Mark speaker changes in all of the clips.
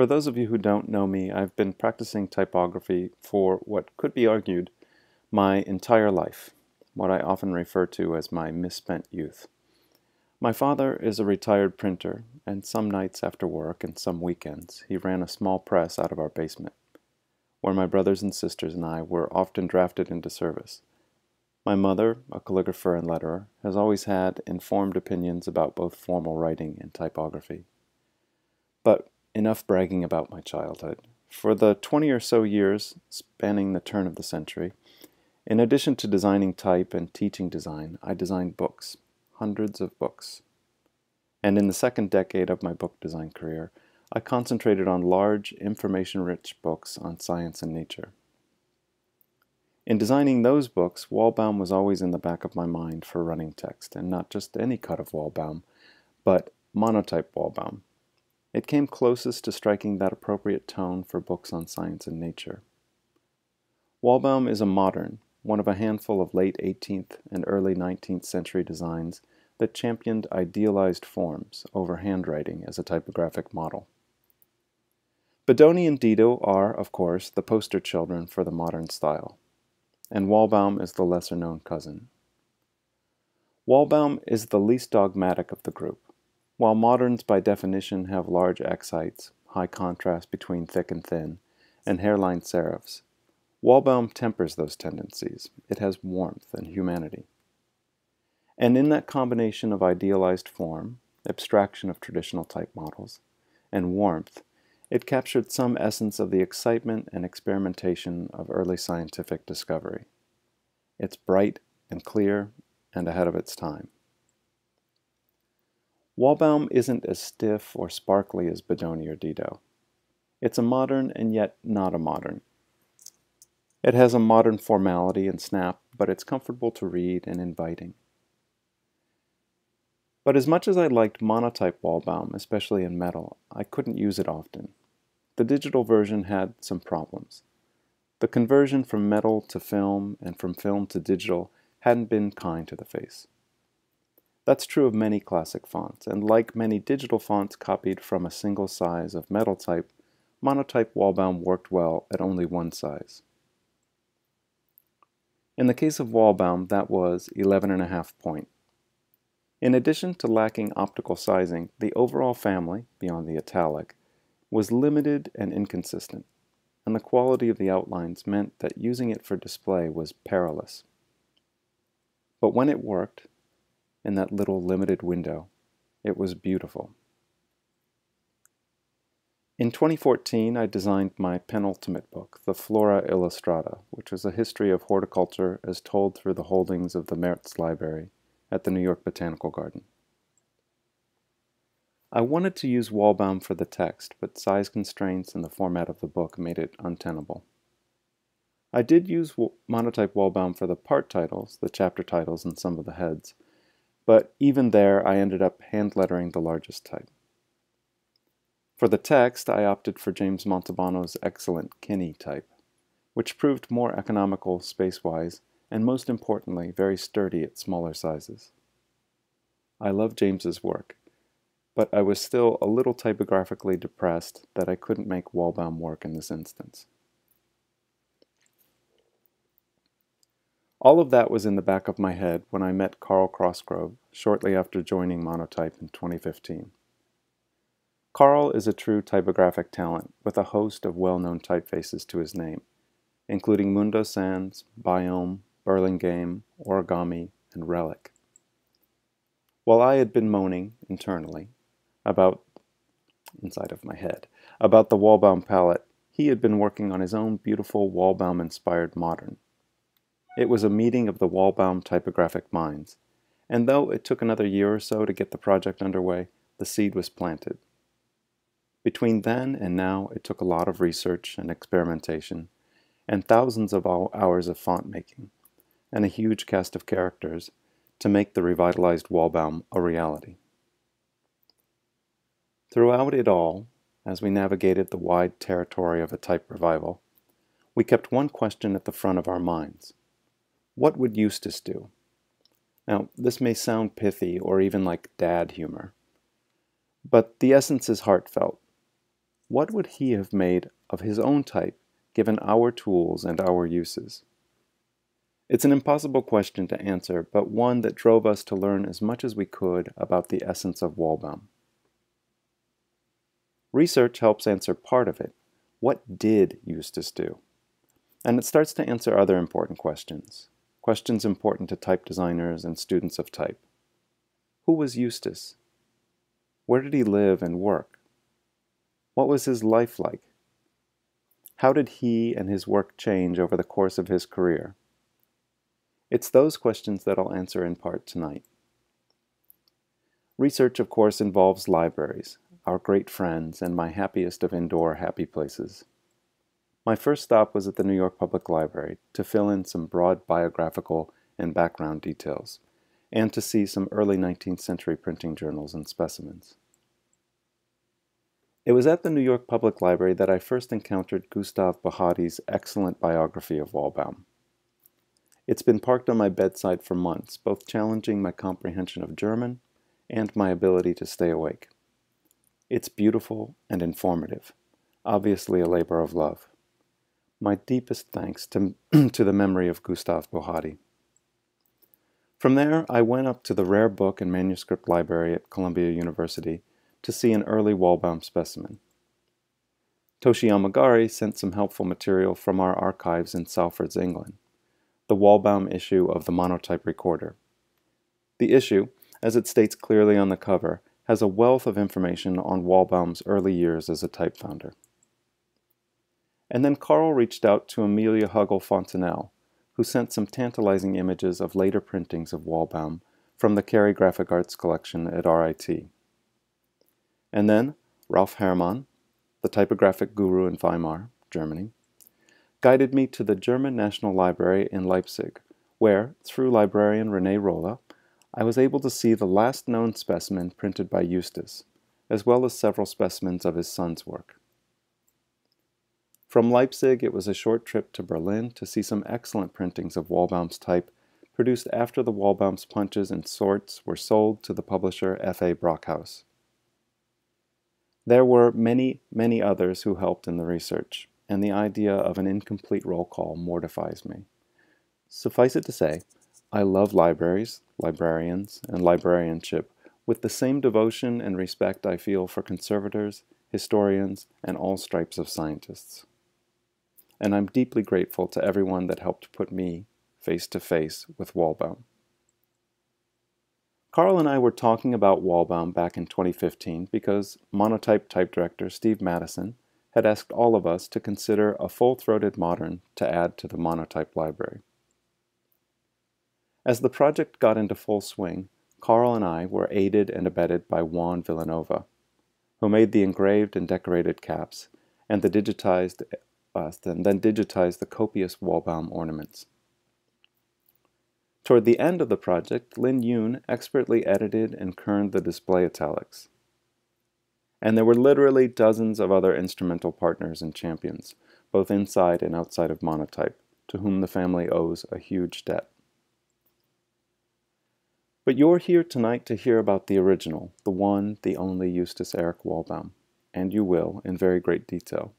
Speaker 1: For those of you who don't know me, I've been practicing typography for what could be argued my entire life, what I often refer to as my misspent youth. My father is a retired printer, and some nights after work and some weekends he ran a small press out of our basement, where my brothers and sisters and I were often drafted into service. My mother, a calligrapher and letterer, has always had informed opinions about both formal writing and typography. But enough bragging about my childhood. For the 20 or so years spanning the turn of the century, in addition to designing type and teaching design, I designed books, hundreds of books. And in the second decade of my book design career, I concentrated on large, information rich books on science and nature. In designing those books, Walbaum was always in the back of my mind for running text, and not just any cut of Walbaum, but monotype Walbaum. It came closest to striking that appropriate tone for books on science and nature. Walbaum is a modern, one of a handful of late 18th and early 19th century designs that championed idealized forms over handwriting as a typographic model. Bodoni and Didot are, of course, the poster children for the modern style, and Walbaum is the lesser known cousin. Walbaum is the least dogmatic of the group. While moderns by definition have large x-heights, high contrast between thick and thin, and hairline serifs, Walbaum tempers those tendencies. It has warmth and humanity. And in that combination of idealized form, abstraction of traditional type models, and warmth, it captured some essence of the excitement and experimentation of early scientific discovery. It's bright and clear and ahead of its time. Walbaum isn't as stiff or sparkly as Bodoni or Didot. It's a modern and yet not a modern. It has a modern formality and snap, but it's comfortable to read and inviting. But as much as I liked monotype Walbaum, especially in metal, I couldn't use it often. The digital version had some problems. The conversion from metal to film and from film to digital hadn't been kind to the face. That's true of many classic fonts, and like many digital fonts copied from a single size of metal type, monotype Walbaum worked well at only one size. In the case of Walbaum, that was 11.5 point. In addition to lacking optical sizing, the overall family, beyond the italic, was limited and inconsistent, and the quality of the outlines meant that using it for display was perilous. But when it worked, in that little limited window, it was beautiful. In 2014, I designed my penultimate book, The Flora Illustrata, which was a history of horticulture as told through the holdings of the Mertz Library at the New York Botanical Garden. I wanted to use Walbaum for the text, but size constraints and the format of the book made it untenable. I did use monotype Walbaum for the part titles, the chapter titles, and some of the heads, but even there I ended up hand lettering the largest type. For the text, I opted for James Montalbano's excellent Kinney type, which proved more economical space-wise and most importantly, very sturdy at smaller sizes. I love James's work, but I was still a little typographically depressed that I couldn't make Walbaum work in this instance. All of that was in the back of my head when I met Carl Crossgrove shortly after joining Monotype in 2015. Carl is a true typographic talent with a host of well-known typefaces to his name, including Mundo Sans, Biome, Burlingame, Origami, and Relic. While I had been moaning internally about, inside of my head, about the Walbaum palette, he had been working on his own beautiful Walbaum-inspired modern. It was a meeting of the Walbaum typographic minds, and though it took another year or so to get the project underway, the seed was planted. Between then and now, it took a lot of research and experimentation, and thousands of hours of font making, and a huge cast of characters to make the revitalized Walbaum a reality. Throughout it all, as we navigated the wide territory of a type revival, we kept one question at the front of our minds. What would Justus do? Now, this may sound pithy or even like dad humor, but the essence is heartfelt. what would he have made of his own type given our tools and our uses? It's an impossible question to answer, but one that drove us to learn as much as we could about the essence of Walbaum. Research helps answer part of it. What did Justus do? And it starts to answer other important questions, questions important to type designers and students of type. Who was Justus? Where did he live and work? What was his life like? How did he and his work change over the course of his career? It's those questions that I'll answer in part tonight. Research, of course, involves libraries, our great friends, and my happiest of indoor happy places. My first stop was at the New York Public Library to fill in some broad biographical and background details, and to see some early 19th century printing journals and specimens. It was at the New York Public Library that I first encountered Gustav Bohadti's excellent biography of Walbaum. It's been parked on my bedside for months, both challenging my comprehension of German and my ability to stay awake. It's beautiful and informative, obviously a labor of love. My deepest thanks to, to the memory of Gustav Bohadti. From there, I went up to the rare book and manuscript library at Columbia University to see an early Walbaum specimen. Toshi Omagari sent some helpful material from our archives in Salfords, England, the Walbaum issue of the Monotype Recorder. The issue, as it states clearly on the cover, has a wealth of information on Walbaum's early years as a type founder. And then Carl reached out to Amelia Hugill-Fontanel, who sent some tantalizing images of later printings of Walbaum from the Cary Graphic Arts collection at RIT. And then Ralf Herrmann, the typographic guru in Weimar, Germany, guided me to the German National Library in Leipzig, where, through librarian Rene Rolla, I was able to see the last known specimen printed by Justus, as well as several specimens of his son's work. From Leipzig, it was a short trip to Berlin to see some excellent printings of Walbaum's type produced after the Walbaum's punches and sorts were sold to the publisher F.A. Brockhaus. There were many, many others who helped in the research, and the idea of an incomplete roll call mortifies me. Suffice it to say, I love libraries, librarians, and librarianship with the same devotion and respect I feel for conservators, historians, and all stripes of scientists. And I'm deeply grateful to everyone that helped put me face to face with Walbaum. Carl and I were talking about Walbaum back in 2015 because Monotype type director Steve Matteson had asked all of us to consider a full-throated modern to add to the Monotype library. As the project got into full swing, Carl and I were aided and abetted by Juan Villanueva, who made the engraved and decorated caps and the digitized uh, and then digitized the copious Walbaum ornaments. Toward the end of the project, Lynne Yun expertly edited and kerned the display italics. And there were literally dozens of other instrumental partners and champions, both inside and outside of Monotype, to whom the family owes a huge debt. But you're here tonight to hear about the original, the one, the only Justus Erich Walbaum, and you will in very great detail.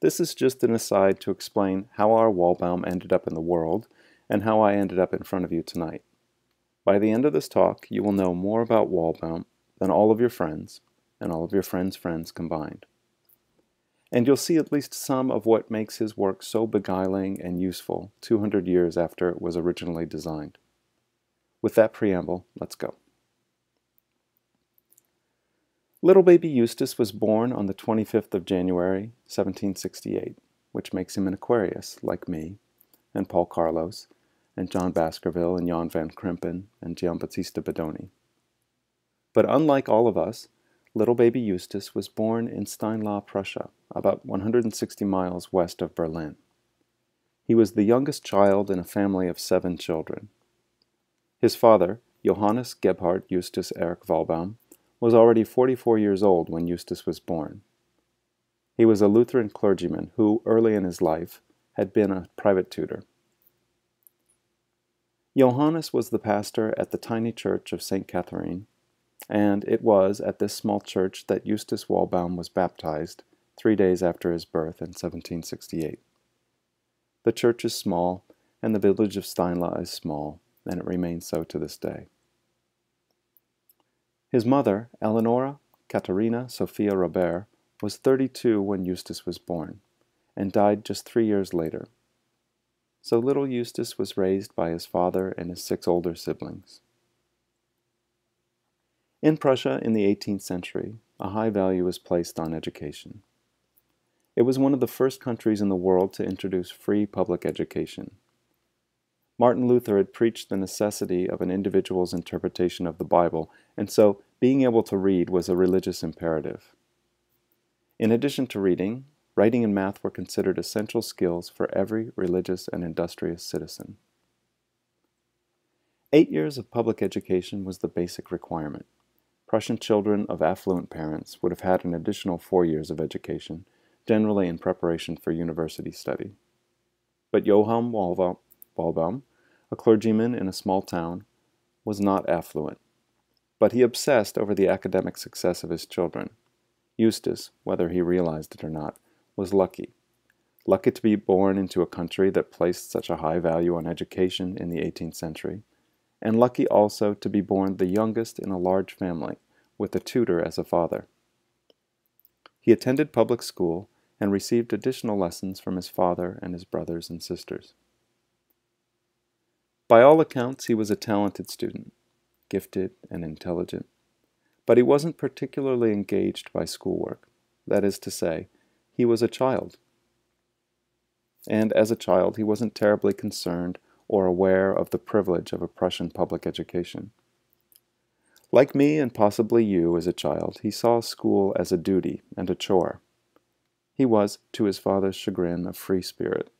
Speaker 1: This is just an aside to explain how our Walbaum ended up in the world and how I ended up in front of you tonight. By the end of this talk, you will know more about Walbaum than all of your friends and all of your friends' friends combined. And you'll see at least some of what makes his work so beguiling and useful 200 years after it was originally designed. With that preamble, let's go. Little baby Justus was born on the 25th of January, 1768, which makes him an Aquarius, like me, and Paul Carlos, and John Baskerville and Jan van Krimpen and Giambattista Bodoni. But unlike all of us, little baby Justus was born in Steinlah, Prussia, about 160 miles west of Berlin. He was the youngest child in a family of seven children. His father, Johannes Gebhard Justus Erich Walbaum, was already 44 years old when Justus was born. He was a Lutheran clergyman who, early in his life, had been a private tutor. Johannes was the pastor at the tiny church of St. Catherine, and it was at this small church that Justus Walbaum was baptized three days after his birth in 1768. The church is small, and the village of Steinlah is small, and it remains so to this day. His mother, Eleonora Caterina Sophia Robert, was 32 when Justus was born, and died just three years later. So little Justus was raised by his father and his six older siblings. In Prussia in the 18th century, a high value was placed on education. It was one of the first countries in the world to introduce free public education. Martin Luther had preached the necessity of an individual's interpretation of the Bible, and so being able to read was a religious imperative. In addition to reading, writing and math were considered essential skills for every religious and industrious citizen. Eight years of public education was the basic requirement. Prussian children of affluent parents would have had an additional four years of education, generally in preparation for university study. But Johann Walbaum, a clergyman in a small town, was not affluent. But he obsessed over the academic success of his children. Justus, whether he realized it or not, was lucky. Lucky to be born into a country that placed such a high value on education in the 18th century, and lucky also to be born the youngest in a large family, with a tutor as a father. He attended public school and received additional lessons from his father and his brothers and sisters. By all accounts, he was a talented student, gifted and intelligent, but he wasn't particularly engaged by schoolwork. That is to say, he was a child. And as a child, he wasn't terribly concerned or aware of the privilege of a Prussian public education. Like me and possibly you as a child, he saw school as a duty and a chore. He was, to his father's chagrin, a free spirit,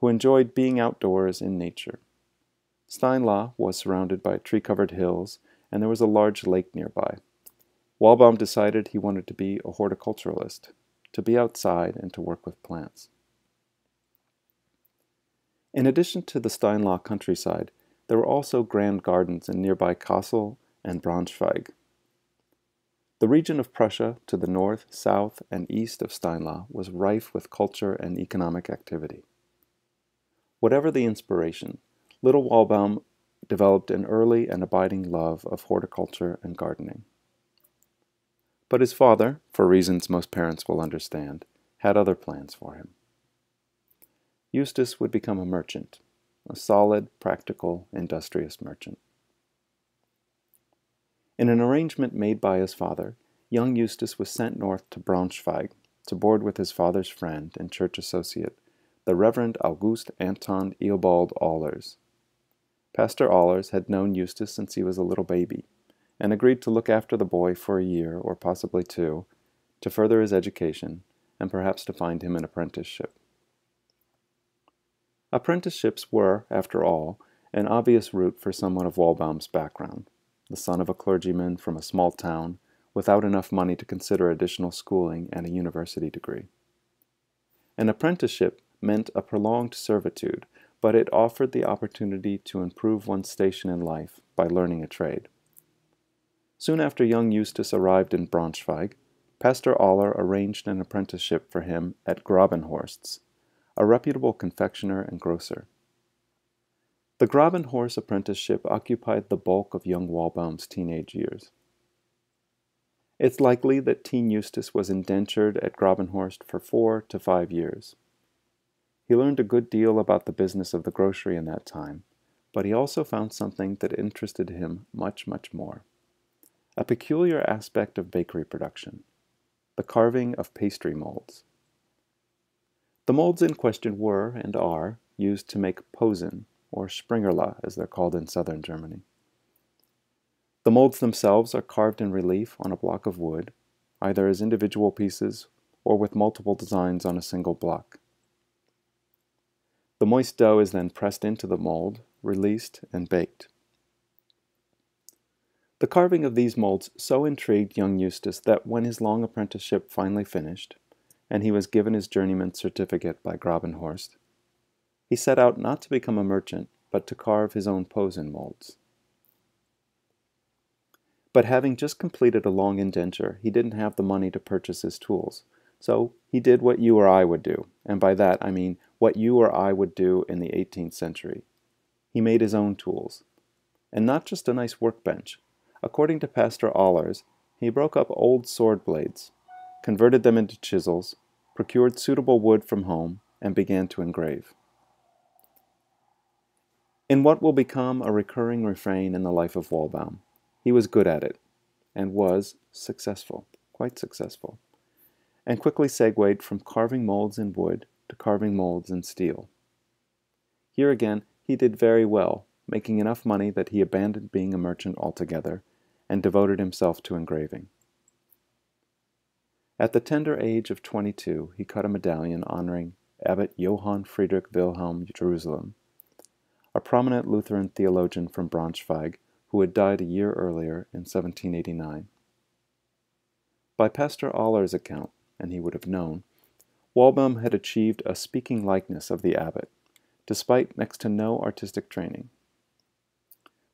Speaker 1: who enjoyed being outdoors in nature. Steinlah was surrounded by tree covered hills, and there was a large lake nearby. Walbaum decided he wanted to be a horticulturalist, to be outside and to work with plants. In addition to the Steinlah countryside, there were also grand gardens in nearby Kassel and Braunschweig. The region of Prussia to the north, south, and east of Steinlah was rife with culture and economic activity. Whatever the inspiration, little Walbaum developed an early and abiding love of horticulture and gardening. But his father, for reasons most parents will understand, had other plans for him. Justus would become a merchant, a solid, practical, industrious merchant. In an arrangement made by his father, young Justus was sent north to Braunschweig to board with his father's friend and church associate, the Reverend August Anton Eobald Ahlers. Pastor Ahlers had known Justus since he was a little baby and agreed to look after the boy for a year or possibly two to further his education and perhaps to find him an apprenticeship. Apprenticeships were, after all, an obvious route for someone of Walbaum's background, the son of a clergyman from a small town without enough money to consider additional schooling and a university degree. An apprenticeship meant a prolonged servitude, but it offered the opportunity to improve one's station in life by learning a trade. Soon after young Justus arrived in Braunschweig, Pastor Aller arranged an apprenticeship for him at Grabenhorst's, a reputable confectioner and grocer. The Grabenhorst apprenticeship occupied the bulk of young Walbaum's teenage years. It's likely that teen Justus was indentured at Grabenhorst for four to five years. He learned a good deal about the business of the grocery in that time, but he also found something that interested him much, much more a peculiar aspect of bakery production the carving of pastry molds. The molds in question were, and are, used to make Posen, or Springerle as they're called in southern Germany. The molds themselves are carved in relief on a block of wood, either as individual pieces or with multiple designs on a single block. The moist dough is then pressed into the mold, released, and baked. The carving of these molds so intrigued young Justus that when his long apprenticeship finally finished, and he was given his journeyman's certificate by Grabenhorst, he set out not to become a merchant, but to carve his own Posen molds. But having just completed a long indenture, he didn't have the money to purchase his tools, So he did what you or I would do, and by that I mean what you or I would do in the 18th century. He made his own tools. And not just a nice workbench. According to Pastor Allers, he broke up old sword blades, converted them into chisels, procured suitable wood from home, and began to engrave. In what will become a recurring refrain in the life of Walbaum, he was good at it, and was successful, quite successful, and quickly segued from carving molds in wood to carving molds in steel. Here again, he did very well, making enough money that he abandoned being a merchant altogether and devoted himself to engraving. At the tender age of 22, he cut a medallion honoring Abbot Johann Friedrich Wilhelm Jerusalem, a prominent Lutheran theologian from Braunschweig who had died a year earlier in 1789. By Pastor Aller's account, and he would have known, Walbaum had achieved a speaking likeness of the abbot, despite next to no artistic training.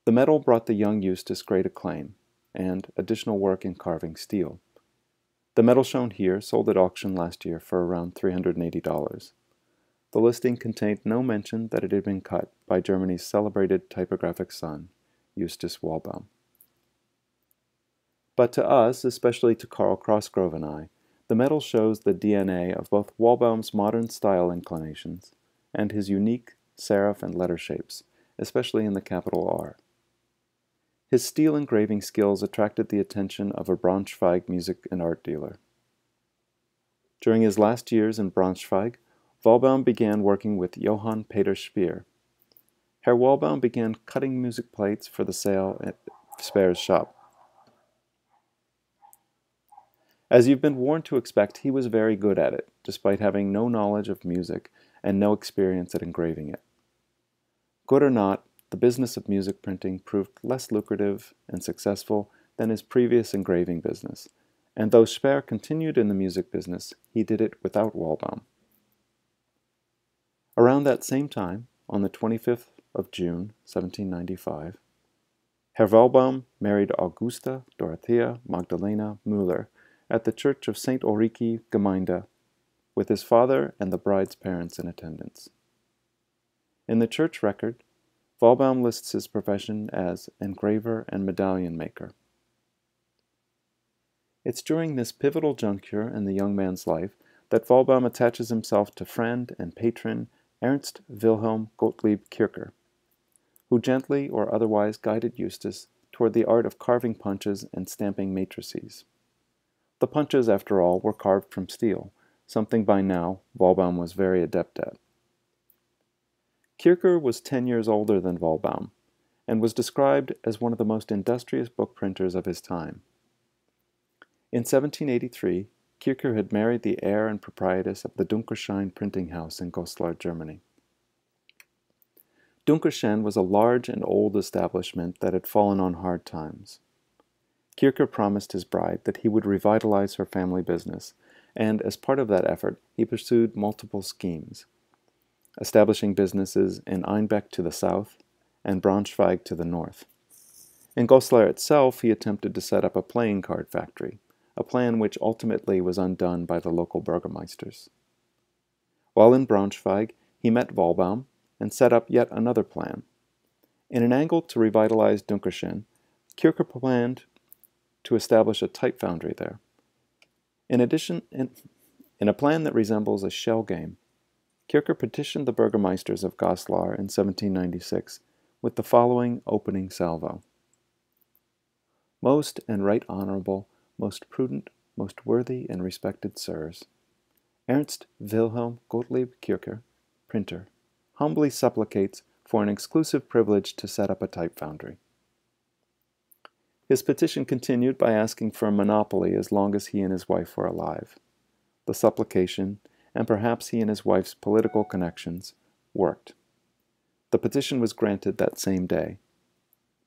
Speaker 1: The medal brought the young Justus great acclaim, and additional work in carving steel. The medal shown here sold at auction last year for around $380. The listing contained no mention that it had been cut by Germany's celebrated typographic son, Justus Walbaum. But to us, especially to Carl Crossgrove and I, the medal shows the DNA of both Walbaum's modern style inclinations and his unique serif and letter shapes, especially in the capital R. His steel engraving skills attracted the attention of a Braunschweig music and art dealer. During his last years in Braunschweig, Walbaum began working with Johann Peter Spehr. Herr Walbaum began cutting music plates for the sale at Spehr's shop. As you've been warned to expect, he was very good at it, despite having no knowledge of music and no experience at engraving it. Good or not, the business of music printing proved less lucrative and successful than his previous engraving business, and though Spehr continued in the music business, he did it without Walbaum. Around that same time, on the 25th of June, 1795, Herr Walbaum married Augusta Dorothea Magdalena Müller at the church of St. Ulrike Gemeinde, with his father and the bride's parents in attendance. In the church record, Walbaum lists his profession as engraver and medallion maker. It's during this pivotal juncture in the young man's life that Walbaum attaches himself to friend and patron Ernst Wilhelm Gottlieb Kircher, who gently or otherwise guided Justus toward the art of carving punches and stamping matrices. The punches, after all, were carved from steel, something by now Walbaum was very adept at. Kircher was 10 years older than Walbaum and was described as one of the most industrious book printers of his time. In 1783, Kircher had married the heir and proprietress of the Dunkersheim printing house in Goslar, Germany. Dunkersheim was a large and old establishment that had fallen on hard times. Kircher promised his bride that he would revitalize her family business, and as part of that effort, he pursued multiple schemes establishing businesses in Einbeck to the south and Braunschweig to the north. In Goslar itself, he attempted to set up a playing card factory, a plan which ultimately was undone by the local burgomeisters. While in Braunschweig, he met Walbaum and set up yet another plan. In an angle to revitalize Dunkerschen, Kircher planned to establish a type foundry there. In addition, in, in a plan that resembles a shell game, Kircher petitioned the burgomeisters of Goslar in 1796 with the following opening salvo Most and right honorable, most prudent, most worthy and respected sirs, Ernst Wilhelm Gottlieb Kircher, printer, humbly supplicates for an exclusive privilege to set up a type foundry. His petition continued by asking for a monopoly as long as he and his wife were alive. The supplication and perhaps he and his wife's political connections, worked. The petition was granted that same day.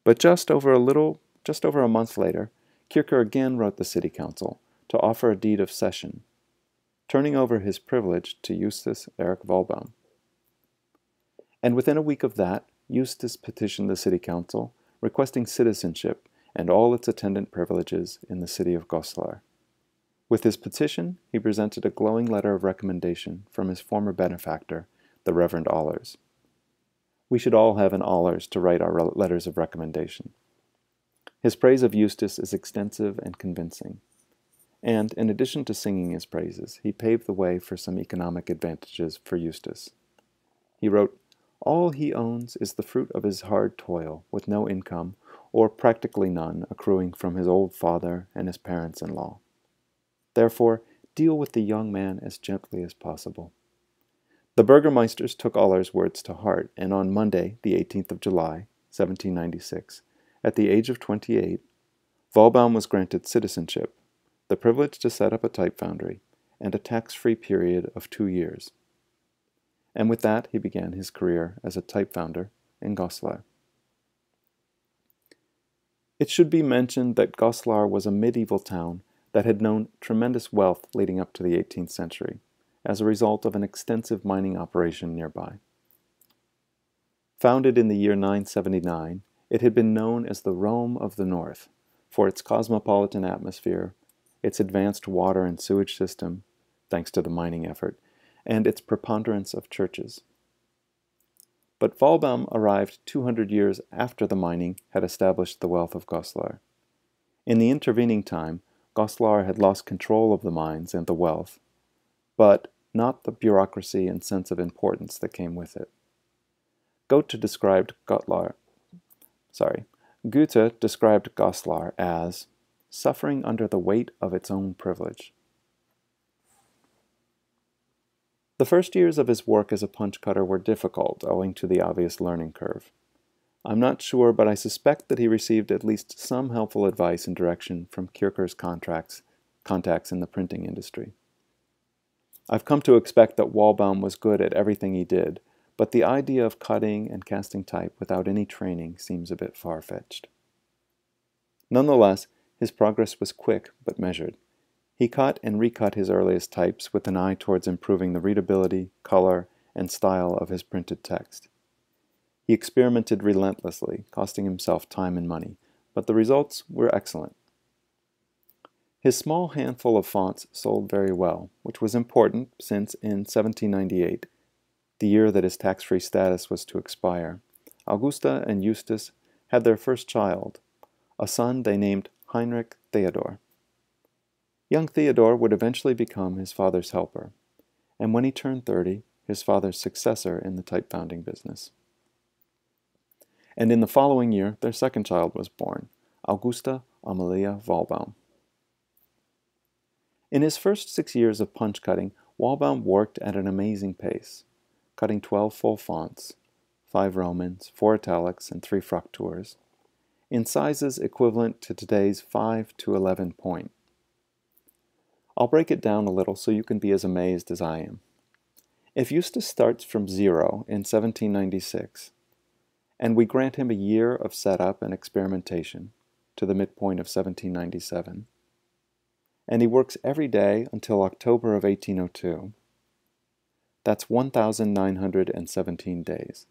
Speaker 1: But just over a little, just over a month later, Kircher again wrote the city council to offer a deed of cession, turning over his privilege to Justus Erich Walbaum. And within a week of that, Justus petitioned the city council requesting citizenship and all its attendant privileges in the city of Goslar. With his petition, he presented a glowing letter of recommendation from his former benefactor, the Reverend Allers. We should all have an Allers to write our letters of recommendation. His praise of Justus is extensive and convincing. And in addition to singing his praises, he paved the way for some economic advantages for Justus. He wrote, All he owns is the fruit of his hard toil, with no income, or practically none, accruing from his old father and his parents in law. Therefore, deal with the young man as gently as possible. The burgomaesters took Aller's words to heart, and on Monday, the 18th of July, 1796, at the age of 28, Walbaum was granted citizenship, the privilege to set up a type foundry, and a tax-free period of two years. And with that, he began his career as a type founder in Goslar. It should be mentioned that Goslar was a medieval town that had known tremendous wealth leading up to the 18th century as a result of an extensive mining operation nearby. Founded in the year 979, it had been known as the Rome of the North for its cosmopolitan atmosphere, its advanced water and sewage system, thanks to the mining effort, and its preponderance of churches. But Walbaum arrived 200 years after the mining had established the wealth of Goslar. In the intervening time, Goslar had lost control of the mines and the wealth, but not the bureaucracy and sense of importance that came with it. Goethe described Gotlar, sorry, Goethe described Goslar as suffering under the weight of its own privilege. The first years of his work as a punch cutter were difficult owing to the obvious learning curve. I'm not sure, but I suspect that he received at least some helpful advice and direction from Kircher's contracts, contacts in the printing industry. I've come to expect that Walbaum was good at everything he did, but the idea of cutting and casting type without any training seems a bit far-fetched. Nonetheless, his progress was quick but measured. He cut and recut his earliest types with an eye towards improving the readability, color, and style of his printed text. He experimented relentlessly, costing himself time and money, but the results were excellent. His small handful of fonts sold very well, which was important since in 1798, the year that his tax-free status was to expire, Augusta and Justus had their first child, a son they named Heinrich Theodor. Young Theodore would eventually become his father's helper, and when he turned 30, his father's successor in the type founding business. And in the following year, their second child was born, Augusta Amelia Walbaum. In his first six years of punch cutting, Walbaum worked at an amazing pace, cutting 12 full fonts, 5 Romans, 4 italics, and 3 fraktur's, in sizes equivalent to today's 5 to 11 point. I'll break it down a little so you can be as amazed as I am. If Justus starts from zero in 1796, and we grant him a year of setup and experimentation to the midpoint of 1797, and he works every day until October of 1802. That's 1,917 days.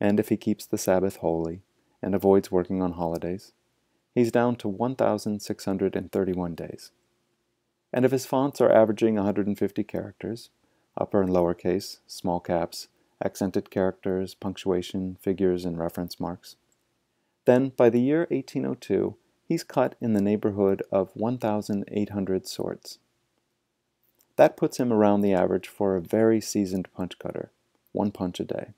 Speaker 1: And if he keeps the Sabbath holy and avoids working on holidays, he's down to 1,631 days. And if his fonts are averaging 150 characters, upper and lowercase, small caps, accented characters, punctuation, figures, and reference marks, then by the year 1802, he's cut in the neighborhood of 1,800 sorts. That puts him around the average for a very seasoned punch cutter, one punch a day.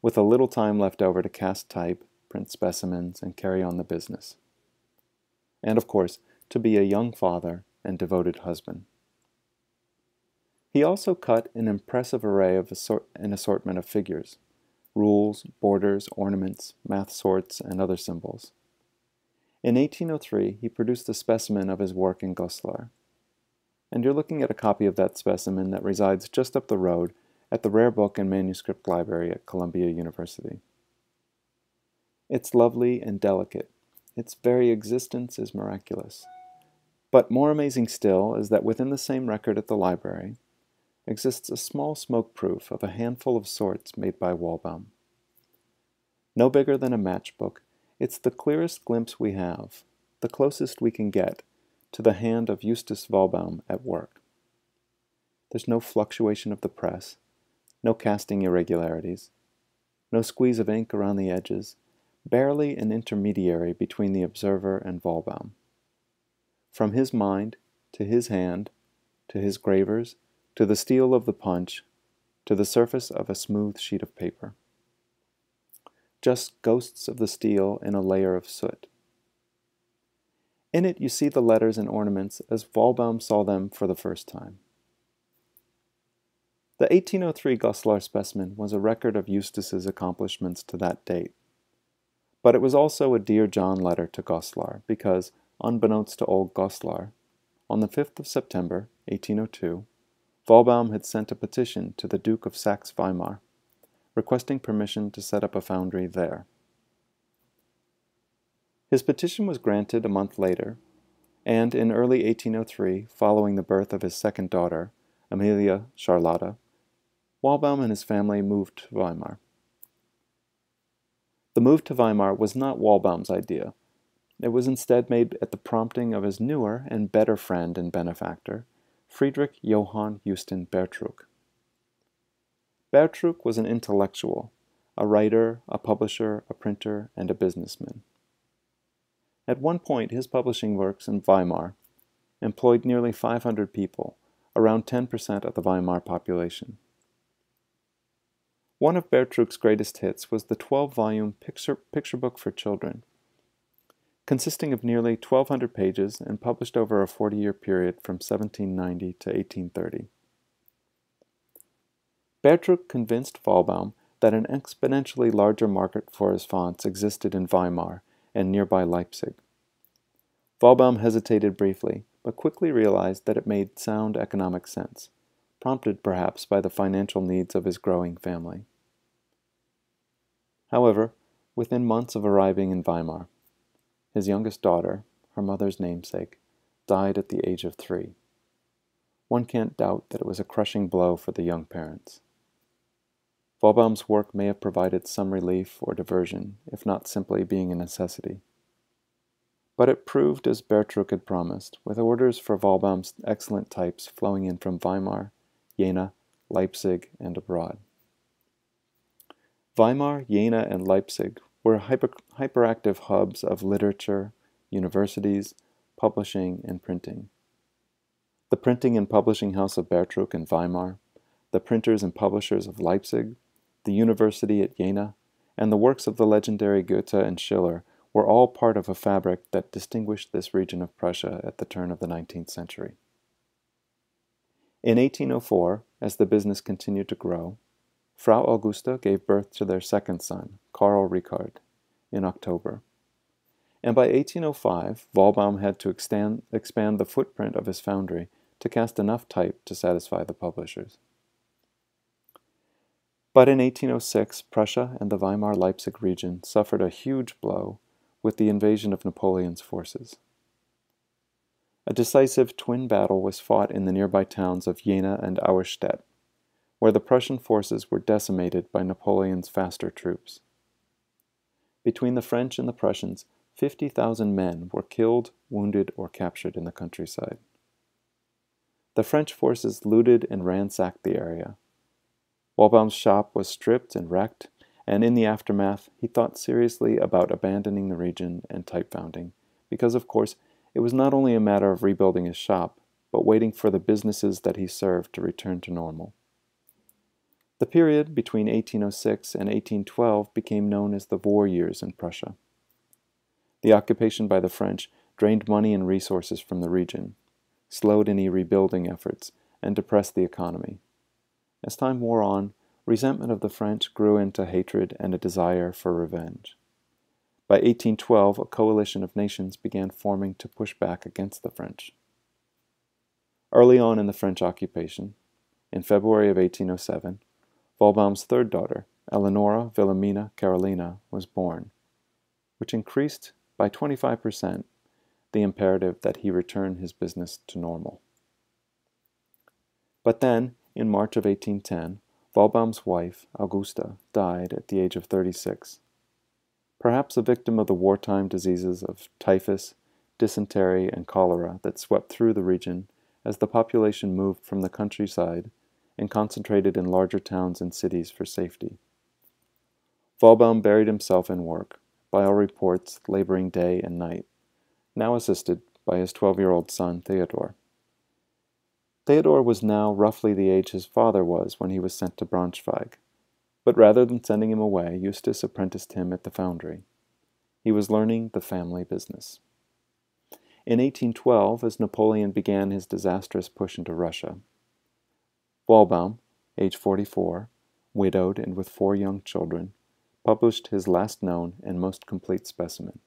Speaker 1: With a little time left over to cast type, print specimens, and carry on the business. And of course, to be a young father and devoted husband. He also cut an impressive array of assort an assortment of figures, rules, borders, ornaments, math sorts, and other symbols. In 1803, he produced a specimen of his work in Goslar. And you're looking at a copy of that specimen that resides just up the road at the Rare Book and Manuscript Library at Columbia University. It's lovely and delicate. Its very existence is miraculous. But more amazing still is that within the same record at the library exists a small smoke proof of a handful of sorts made by Walbaum. No bigger than a matchbook, it's the clearest glimpse we have, the closest we can get, to the hand of Justus Walbaum at work. There's no fluctuation of the press, no casting irregularities, no squeeze of ink around the edges, barely an intermediary between the observer and Walbaum. From his mind, to his hand, to his gravers, to the steel of the punch, to the surface of a smooth sheet of paper. Just ghosts of the steel in a layer of soot. In it you see the letters and ornaments as Walbaum saw them for the first time. The 1803 Goslar specimen was a record of Justus's accomplishments to that date. But it was also a Dear John letter to Goslar, because, unbeknownst to old Goslar, on the 5th of September, 1802, Walbaum had sent a petition to the Duke of Saxe Weimar, requesting permission to set up a foundry there. His petition was granted a month later, and in early 1803, following the birth of his second daughter, Amelia Charlotta, Walbaum and his family moved to Weimar. The move to Weimar was not Walbaum's idea. It was instead made at the prompting of his newer and better friend and benefactor, Friedrich Johann Justin Bertuch. Bertuch was an intellectual, a writer, a publisher, a printer, and a businessman. At one point, his publishing works in Weimar employed nearly 500 people, around 10% of the Weimar population. One of Bertuch's greatest hits was the 12 volume picture, picture book for children, consisting of nearly 1,200 pages and published over a 40 year period from 1790 to 1830. Bertuch convinced Walbaum that an exponentially larger market for his fonts existed in Weimar and nearby Leipzig. Walbaum hesitated briefly, but quickly realized that it made sound economic sense prompted perhaps by the financial needs of his growing family. However, within months of arriving in Weimar, his youngest daughter, her mother's namesake, died at the age of three. One can't doubt that it was a crushing blow for the young parents. Walbaum's work may have provided some relief or diversion, if not simply being a necessity. But it proved as Bertuch had promised, with orders for Walbaum's excellent types flowing in from Weimar Jena, Leipzig, and abroad. Weimar, Jena, and Leipzig were hyper hyperactive hubs of literature, universities, publishing, and printing. The printing and publishing house of Bertuch in Weimar, the printers and publishers of Leipzig, the university at Jena, and the works of the legendary Goethe and Schiller were all part of a fabric that distinguished this region of Prussia at the turn of the 19th century. In 1804, as the business continued to grow, Frau Augusta gave birth to their second son, Karl Richard, in October. And by 1805, Walbaum had to extend, expand the footprint of his foundry to cast enough type to satisfy the publishers. But in 1806, Prussia and the Weimar Leipzig region suffered a huge blow with the invasion of Napoleon's forces. A decisive twin battle was fought in the nearby towns of Jena and Auerstedt, where the Prussian forces were decimated by Napoleon's faster troops. Between the French and the Prussians, 50,000 men were killed, wounded, or captured in the countryside. The French forces looted and ransacked the area. Walbaum's shop was stripped and wrecked, and in the aftermath, he thought seriously about abandoning the region and type founding, because, of course, it was not only a matter of rebuilding his shop, but waiting for the businesses that he served to return to normal. The period between 1806 and 1812 became known as the war years in Prussia. The occupation by the French drained money and resources from the region, slowed any rebuilding efforts, and depressed the economy. As time wore on, resentment of the French grew into hatred and a desire for revenge. By 1812, a coalition of nations began forming to push back against the French. Early on in the French occupation, in February of 1807, Walbaum's third daughter, Eleonora Wilhelmina Carolina, was born, which increased by 25% the imperative that he return his business to normal. But then, in March of 1810, Walbaum's wife, Augusta, died at the age of 36 perhaps a victim of the wartime diseases of typhus, dysentery, and cholera that swept through the region as the population moved from the countryside and concentrated in larger towns and cities for safety. Walbaum buried himself in work, by all reports laboring day and night, now assisted by his 12 year old son Theodore. Theodore was now roughly the age his father was when he was sent to Braunschweig, but rather than sending him away, Justus apprenticed him at the foundry. He was learning the family business. In 1812, as Napoleon began his disastrous push into Russia, Walbaum, age 44, widowed and with four young children, published his last known and most complete specimen.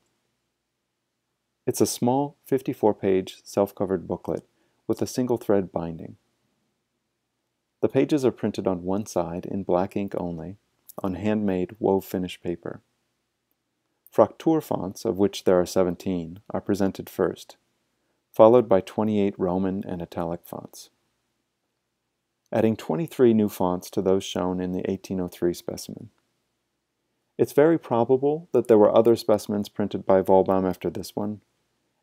Speaker 1: It's a small 54 page self covered booklet with a single thread binding. The pages are printed on one side in black ink only, on handmade wove finish paper. Fraktur fonts, of which there are 17, are presented first, followed by 28 Roman and italic fonts. Adding 23 new fonts to those shown in the 1803 specimen. It's very probable that there were other specimens printed by Walbaum after this one,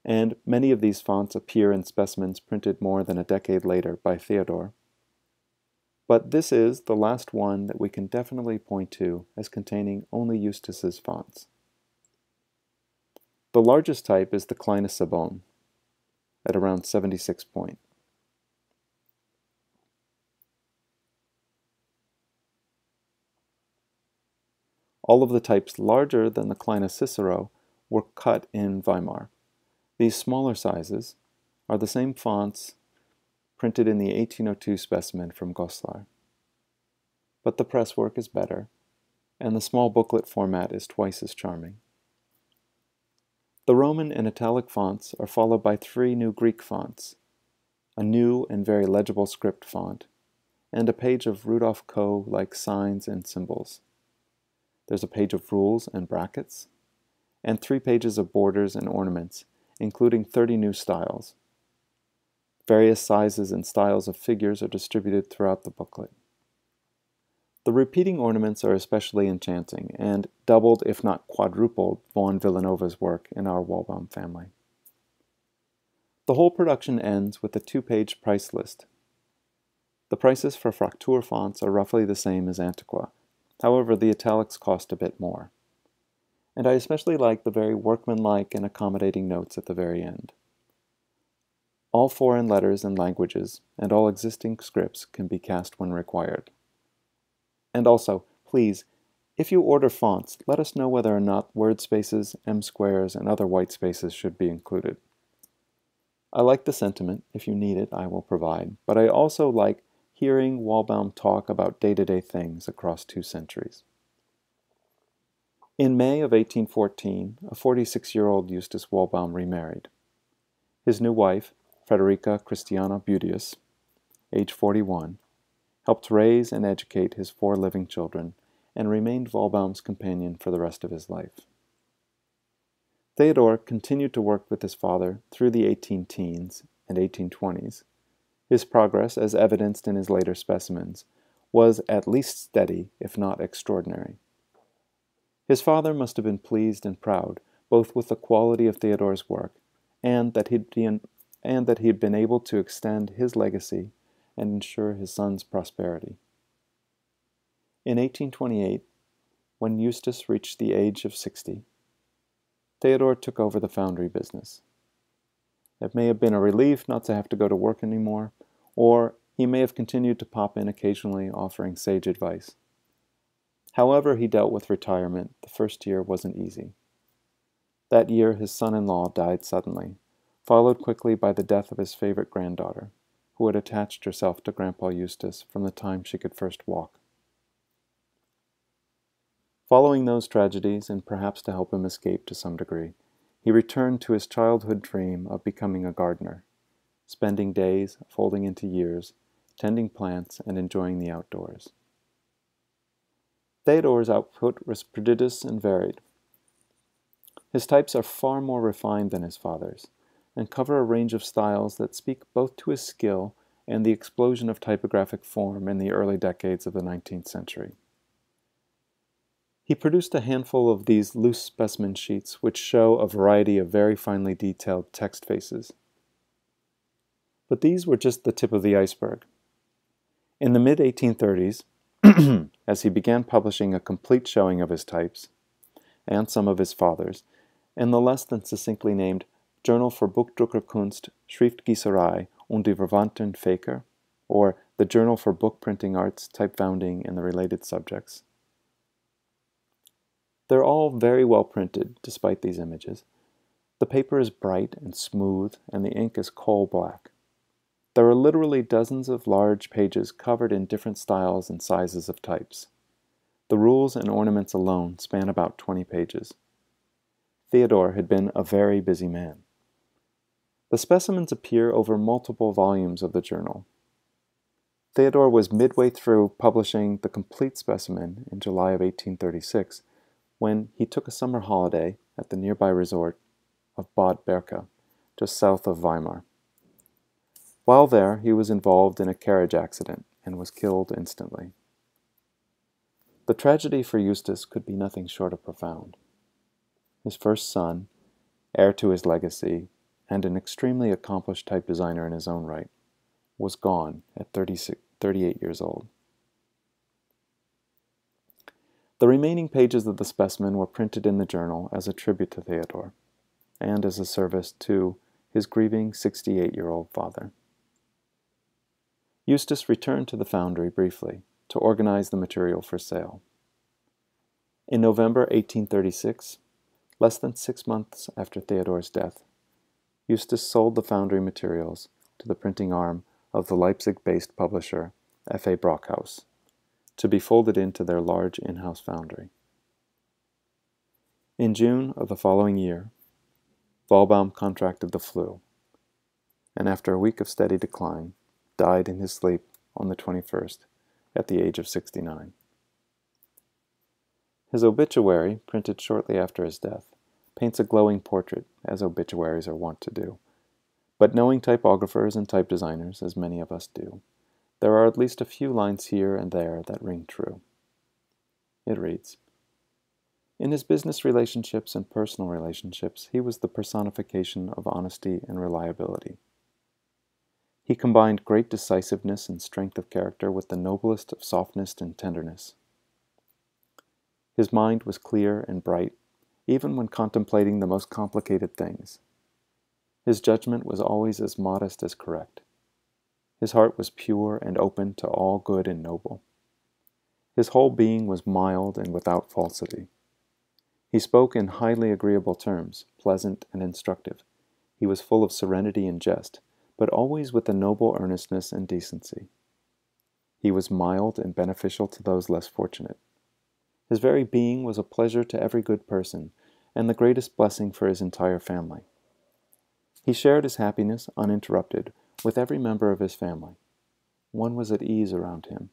Speaker 1: and many of these fonts appear in specimens printed more than a decade later by Theodore. But this is the last one that we can definitely point to as containing only Justus's fonts. The largest type is the Kleine Sabon, at around 76 point. All of the types larger than the Kleine Cicero were cut in Weimar. These smaller sizes are the same fonts printed in the 1802 specimen from Goslar. But the presswork is better, and the small booklet format is twice as charming. The Roman and italic fonts are followed by three new Greek fonts, a new and very legible script font, and a page of Rudolf Koch like signs and symbols. There's a page of rules and brackets, and three pages of borders and ornaments, including 30 new styles. Various sizes and styles of figures are distributed throughout the booklet. The repeating ornaments are especially enchanting and doubled, if not quadrupled, Juan Villanueva's work in our Walbaum family. The whole production ends with a two-page price list. The prices for Fraktur fonts are roughly the same as Antiqua, however the italics cost a bit more. And I especially like the very workmanlike and accommodating notes at the very end. All foreign letters and languages, and all existing scripts can be cast when required. And also, please, if you order fonts, let us know whether or not word spaces, em squares, and other white spaces should be included. I like the sentiment. If you need it, I will provide. But I also like hearing Walbaum talk about day-to-day things across two centuries. In May of 1814, a 46-year-old Justus Walbaum remarried. His new wife, Frederica Christiana Budius, age 41, helped raise and educate his four living children, and remained Walbaum's companion for the rest of his life. Theodore continued to work with his father through the 18 teens and 1820s. His progress, as evidenced in his later specimens, was at least steady, if not extraordinary. His father must have been pleased and proud, both with the quality of Theodore's work and that he'd been, and that he'd been able to extend his legacy and ensure his son's prosperity. In 1828, when Justus reached the age of 60, Theodore took over the foundry business. It may have been a relief not to have to go to work anymore, or he may have continued to pop in occasionally offering sage advice. However, he dealt with retirement. The first year wasn't easy. That year, his son in law died suddenly, followed quickly by the death of his favorite granddaughter who had attached herself to Grandpa Justus from the time she could first walk. Following those tragedies, and perhaps to help him escape to some degree, he returned to his childhood dream of becoming a gardener, spending days folding into years, tending plants and enjoying the outdoors. Theodore's output was prodigious and varied. His types are far more refined than his father's, and cover a range of styles that speak both to his skill and the explosion of typographic form in the early decades of the 19th century. He produced a handful of these loose specimen sheets which show a variety of very finely detailed text faces. But these were just the tip of the iceberg. In the mid 1830s, as he began publishing a complete showing of his types, and some of his father's, in the less than succinctly named Journal for Buchdruckerkunst, Schriftgießerei und die Verwandten Fächer, or the Journal for Book Printing Arts, Typefounding, and the Related Subjects. They're all very well printed, despite these images. The paper is bright and smooth, and the ink is coal black. There are literally dozens of large pages covered in different styles and sizes of types. The rules and ornaments alone span about 20 pages. Theodore had been a very busy man. The specimens appear over multiple volumes of the journal. Theodore was midway through publishing the complete specimen in July of 1836 when he took a summer holiday at the nearby resort of Bad Berka, just south of Weimar. While there, he was involved in a carriage accident and was killed instantly. The tragedy for Justus could be nothing short of profound. His first son, heir to his legacy, and an extremely accomplished type designer in his own right, was gone at 38 years old. The remaining pages of the specimen were printed in the journal as a tribute to Theodore, and as a service to his grieving 68 year old father. Justus returned to the foundry briefly to organize the material for sale. In November 1836, less than six months after Theodore's death, Justus sold the foundry materials to the printing arm of the Leipzig based publisher F. A. Brockhaus to be folded into their large in house foundry. In June of the following year, Walbaum contracted the flu, and after a week of steady decline, died in his sleep on the 21st at the age of 69. His obituary, printed shortly after his death, paints a glowing portrait, as obituaries are wont to do. But knowing typographers and type designers, as many of us do, there are at least a few lines here and there that ring true. It reads In his business relationships and personal relationships, he was the personification of honesty and reliability. He combined great decisiveness and strength of character with the noblest of softness and tenderness. His mind was clear and bright, even when contemplating the most complicated things. His judgment was always as modest as correct. His heart was pure and open to all good and noble. His whole being was mild and without falsity. He spoke in highly agreeable terms, pleasant and instructive. He was full of serenity and jest, but always with a noble earnestness and decency. He was mild and beneficial to those less fortunate. His very being was a pleasure to every good person, and the greatest blessing for his entire family. He shared his happiness, uninterrupted, with every member of his family. One was at ease around him,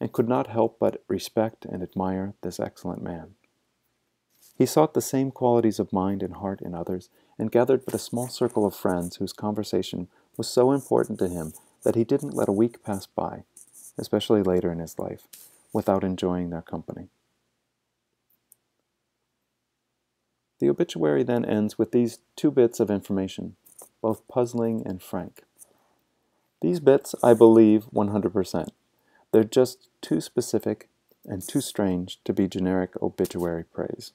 Speaker 1: and could not help but respect and admire this excellent man. He sought the same qualities of mind and heart in others, and gathered but a small circle of friends whose conversation was so important to him that he didn't let a week pass by, especially later in his life, without enjoying their company. The obituary then ends with these two bits of information, both puzzling and frank. These bits I believe 100%. They're just too specific and too strange to be generic obituary praise.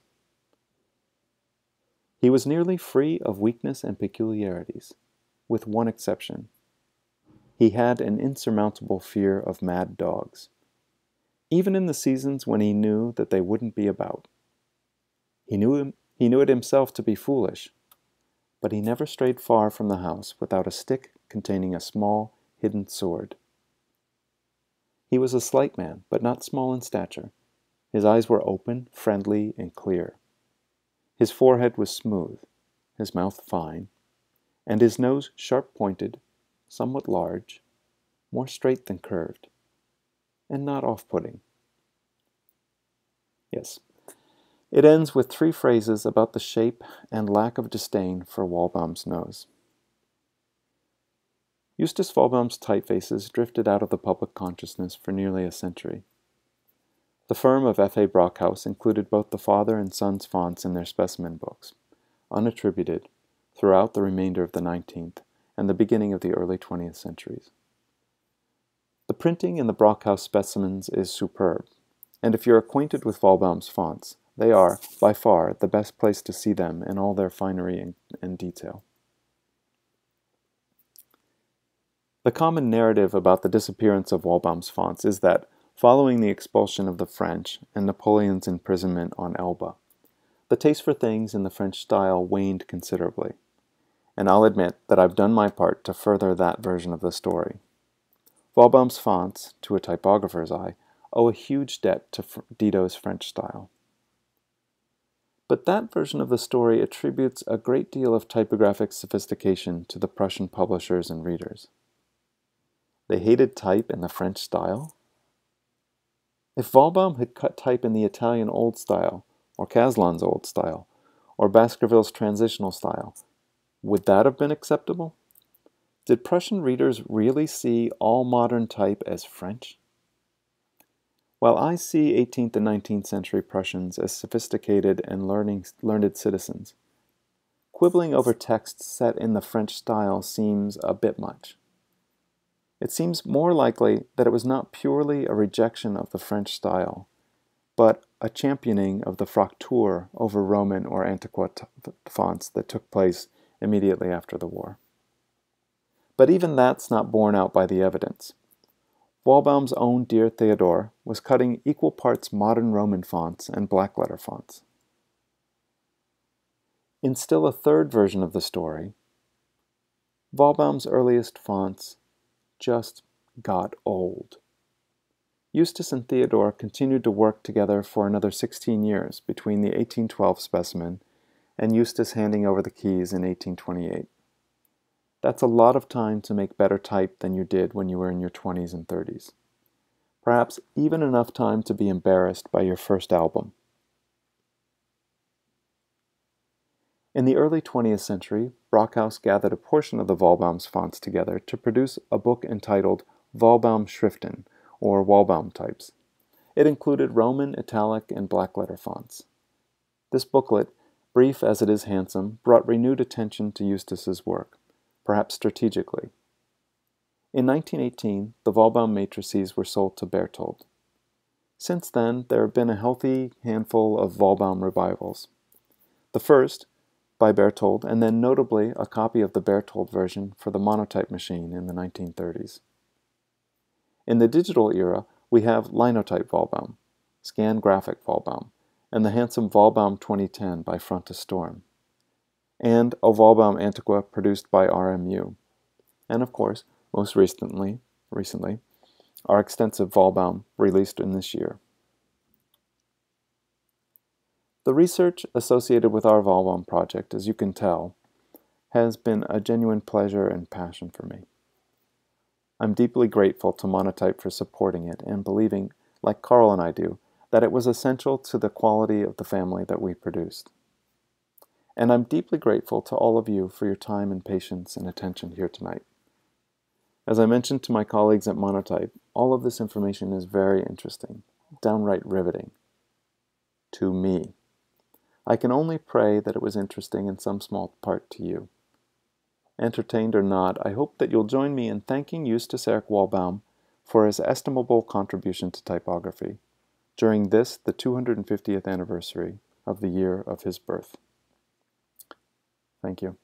Speaker 1: He was nearly free of weakness and peculiarities with one exception. He had an insurmountable fear of mad dogs, even in the seasons when he knew that they wouldn't be about. He knew, him, he knew it himself to be foolish, but he never strayed far from the house without a stick containing a small, hidden sword. He was a slight man, but not small in stature. His eyes were open, friendly, and clear. His forehead was smooth, his mouth fine, and his nose sharp pointed, somewhat large, more straight than curved, and not off putting. Yes, it ends with three phrases about the shape and lack of disdain for Walbaum's nose. Justus Walbaum's typefaces drifted out of the public consciousness for nearly a century. The firm of F. A. Brockhaus included both the father and son's fonts in their specimen books, unattributed, throughout the remainder of the 19th and the beginning of the early 20th centuries. The printing in the Brockhaus specimens is superb, and if you're acquainted with Walbaum's fonts, they are, by far, the best place to see them in all their finery and, and detail. The common narrative about the disappearance of Walbaum's fonts is that Following the expulsion of the French and Napoleon's imprisonment on Elba, the taste for things in the French style waned considerably, and I'll admit that I've done my part to further that version of the story. Walbaum's fonts, to a typographer's eye, owe a huge debt to Didot's French style. But that version of the story attributes a great deal of typographic sophistication to the Prussian publishers and readers. They hated type in the French style, if Walbaum had cut type in the Italian Old Style, or Caslon's Old Style, or Baskerville's Transitional Style, would that have been acceptable? Did Prussian readers really see all modern type as French? While I see 18th and 19th century Prussians as sophisticated and learning, learned citizens, quibbling over texts set in the French style seems a bit much. It seems more likely that it was not purely a rejection of the French style, but a championing of the Fraktur over Roman or Antiqua fonts that took place immediately after the war. But even that's not borne out by the evidence. Walbaum's own dear Theodore was cutting equal parts modern Roman fonts and blackletter fonts. In still a third version of the story, Walbaum's earliest fonts just got old. Justus and Theodore continued to work together for another 16 years between the 1812 specimen and Justus handing over the keys in 1828. That's a lot of time to make better type than you did when you were in your 20s and 30s. Perhaps even enough time to be embarrassed by your first album. In the early 20th century, Brockhaus gathered a portion of the Walbaum's fonts together to produce a book entitled Walbaum Schriften, or Walbaum types. It included Roman, italic, and blackletter fonts. This booklet, brief as it is handsome, brought renewed attention to Justus's work, perhaps strategically. In 1918, the Walbaum matrices were sold to Berthold. Since then, there have been a healthy handful of Walbaum revivals. The first, by Berthold, and then notably a copy of the Berthold version for the monotype machine in the 1930s. In the digital era, we have Linotype Walbaum, Scangraphic Walbaum, and the handsome Walbaum 2010 by František Štorm, and a Walbaum Antiqua produced by RMU, and of course, most recently, recently, our extensive Walbaum released in this year. The research associated with our Walbaum project, as you can tell, has been a genuine pleasure and passion for me. I'm deeply grateful to Monotype for supporting it and believing, like Carl and I do, that it was essential to the quality of the family that we produced. And I'm deeply grateful to all of you for your time and patience and attention here tonight. As I mentioned to my colleagues at Monotype, all of this information is very interesting, downright riveting. To me. I can only pray that it was interesting in some small part to you. Entertained or not, I hope that you'll join me in thanking Justus Erich Walbaum for his estimable contribution to typography during this, the 250th anniversary of the year of his birth. Thank you.